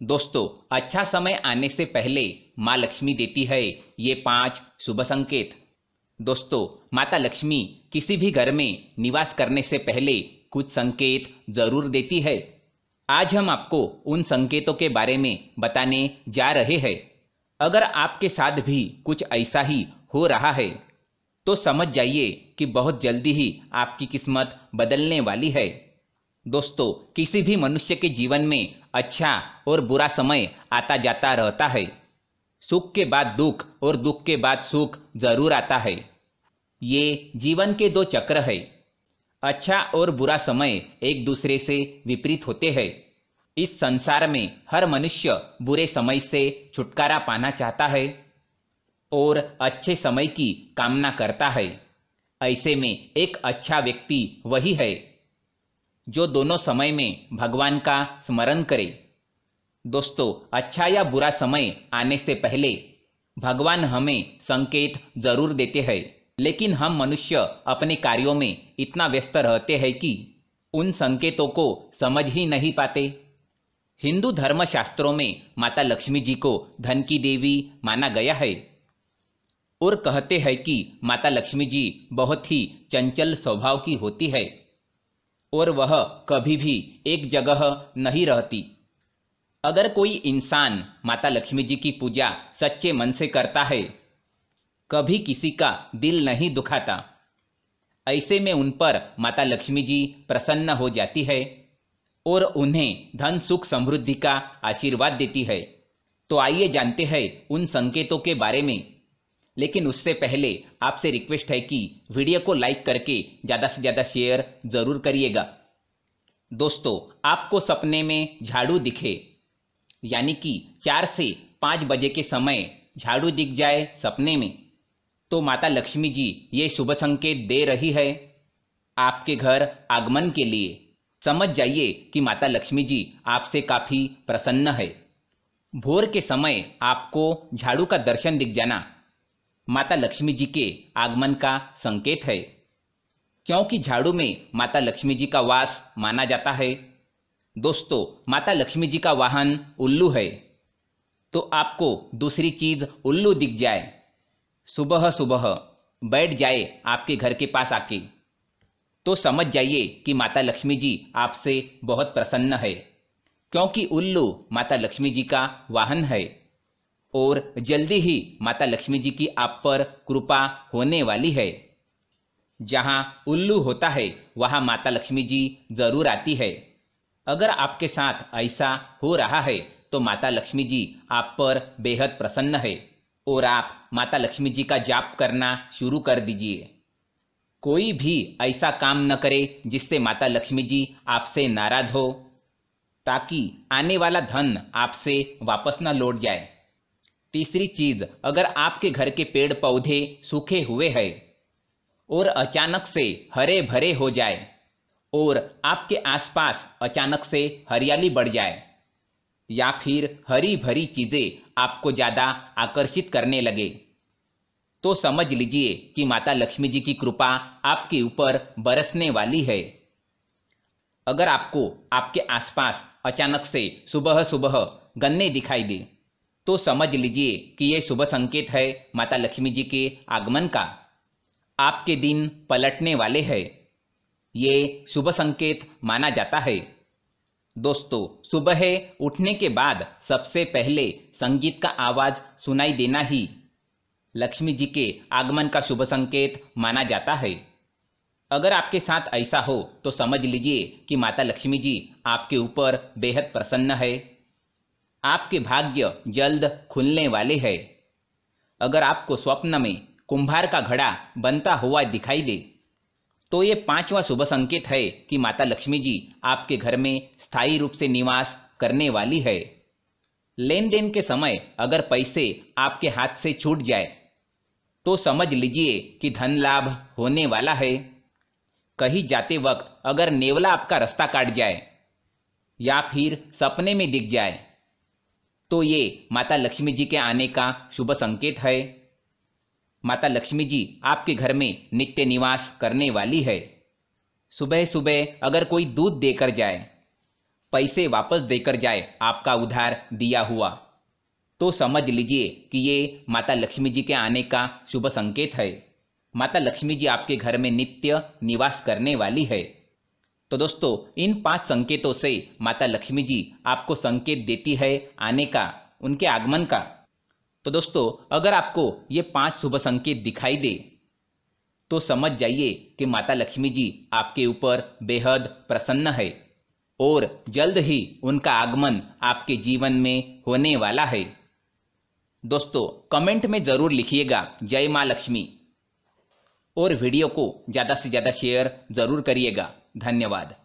दोस्तों अच्छा समय आने से पहले माँ लक्ष्मी देती है ये पाँच शुभ संकेत। दोस्तों, माता लक्ष्मी किसी भी घर में निवास करने से पहले कुछ संकेत ज़रूर देती है। आज हम आपको उन संकेतों के बारे में बताने जा रहे हैं। अगर आपके साथ भी कुछ ऐसा ही हो रहा है तो समझ जाइए कि बहुत जल्दी ही आपकी किस्मत बदलने वाली है। दोस्तों, किसी भी मनुष्य के जीवन में अच्छा और बुरा समय आता जाता रहता है। सुख के बाद दुख और दुख के बाद सुख ज़रूर आता है। ये जीवन के दो चक्र है। अच्छा और बुरा समय एक दूसरे से विपरीत होते हैं। इस संसार में हर मनुष्य बुरे समय से छुटकारा पाना चाहता है और अच्छे समय की कामना करता है। ऐसे में एक अच्छा व्यक्ति वही है। जो दोनों समय में भगवान का स्मरण करे। दोस्तों अच्छा या बुरा समय आने से पहले भगवान हमें संकेत ज़रूर देते हैं, लेकिन हम मनुष्य अपने कार्यों में इतना व्यस्त रहते हैं कि उन संकेतों को समझ ही नहीं पाते। हिंदू धर्म शास्त्रों में माता लक्ष्मी जी को धन की देवी माना गया है, और कहते हैं कि माता लक्ष्मी जी बहुत ही चंचल स्वभाव की होती है। और वह कभी भी एक जगह नहीं रहती। अगर कोई इंसान माता लक्ष्मी जी की पूजा सच्चे मन से करता है, कभी किसी का दिल नहीं दुखाता। ऐसे में उन पर माता लक्ष्मी जी प्रसन्न हो जाती है और उन्हें धन, सुख, समृद्धि का आशीर्वाद देती है। तो आइए जानते हैं उन संकेतों के बारे में लेकिन उससे पहले आपसे रिक्वेस्ट है कि वीडियो को लाइक करके ज़्यादा से ज़्यादा शेयर ज़रूर करिएगा। दोस्तों, आपको सपने में झाड़ू दिखे, यानी कि चार से पाँच बजे के समय झाड़ू दिख जाए सपने में तो माता लक्ष्मी जी ये शुभ संकेत दे रही है आपके घर आगमन के लिए। समझ जाइए कि माता लक्ष्मी जी आपसे काफ़ी प्रसन्न है। भोर के समय आपको झाड़ू का दर्शन दिख जाना माता लक्ष्मी जी के आगमन का संकेत है। क्योंकि झाड़ू में माता लक्ष्मी जी का वास माना जाता है। दोस्तों, माता लक्ष्मी जी का वाहन उल्लू है। तो आपको दूसरी चीज़ उल्लू दिख जाए। सुबह सुबह बैठ जाए आपके घर के पास आके। तो समझ जाइए कि माता लक्ष्मी जी आपसे बहुत प्रसन्न है। क्योंकि उल्लू माता लक्ष्मी जी का वाहन है। और जल्दी ही माता लक्ष्मी जी की आप पर कृपा होने वाली है। जहाँ उल्लू होता है, वहाँ माता लक्ष्मी जी ज़रूर आती है। अगर आपके साथ ऐसा हो रहा है तो माता लक्ष्मी जी आप पर बेहद प्रसन्न है और आप माता लक्ष्मी जी का जाप करना शुरू कर दीजिए। कोई भी ऐसा काम न करे जिससे माता लक्ष्मी जी आपसे नाराज़ हो, ताकि आने वाला धन आपसे वापस न लौट जाए। तीसरी चीज़, अगर आपके घर के पेड़ पौधे सूखे हुए हैं और अचानक से हरे भरे हो जाए और आपके आसपास अचानक से हरियाली बढ़ जाए या फिर हरी भरी चीज़ें आपको ज़्यादा आकर्षित करने लगे तो समझ लीजिए कि माता लक्ष्मी जी की कृपा आपके ऊपर बरसने वाली है। अगर आपको आपके आसपास अचानक से सुबह सुबह गन्ने दिखाई दे तो समझ लीजिए कि यह शुभ संकेत है माता लक्ष्मी जी के आगमन का। आपके दिन पलटने वाले हैं। ये शुभ संकेत माना जाता है। दोस्तों, सुबह उठने के बाद सबसे पहले संगीत का आवाज़ सुनाई देना ही लक्ष्मी जी के आगमन का शुभ संकेत माना जाता है। अगर आपके साथ ऐसा हो तो समझ लीजिए कि माता लक्ष्मी जी आपके ऊपर बेहद प्रसन्न है। आपके भाग्य जल्द खुलने वाले है। अगर आपको स्वप्न में कुंभार का घड़ा बनता हुआ दिखाई दे तो ये पांचवा शुभ संकेत है कि माता लक्ष्मी जी आपके घर में स्थायी रूप से निवास करने वाली है। लेन देन के समय अगर पैसे आपके हाथ से छूट जाए तो समझ लीजिए कि धन लाभ होने वाला है। कहीं जाते वक्त अगर नेवला आपका रास्ता काट जाए, या फिर सपने में दिख जाए तो ये माता लक्ष्मी जी के आने का शुभ संकेत है। माता लक्ष्मी जी आपके घर में नित्य निवास करने वाली है। सुबह सुबह अगर कोई दूध देकर जाए, पैसे वापस देकर जाए, आपका उधार दिया हुआ तो समझ लीजिए कि ये माता लक्ष्मी जी के आने का शुभ संकेत है। माता लक्ष्मी जी आपके घर में नित्य निवास करने वाली है। तो दोस्तों, इन पाँच संकेतों से माता लक्ष्मी जी आपको संकेत देती है आने का, उनके आगमन का। तो दोस्तों, अगर आपको ये पाँच शुभ संकेत दिखाई दे तो समझ जाइए कि माता लक्ष्मी जी आपके ऊपर बेहद प्रसन्न है और जल्द ही उनका आगमन आपके जीवन में होने वाला है। दोस्तों, कमेंट में ज़रूर लिखिएगा, जय माँ लक्ष्मी। और वीडियो को ज़्यादा से ज़्यादा शेयर ज़रूर करिएगा। धन्यवाद।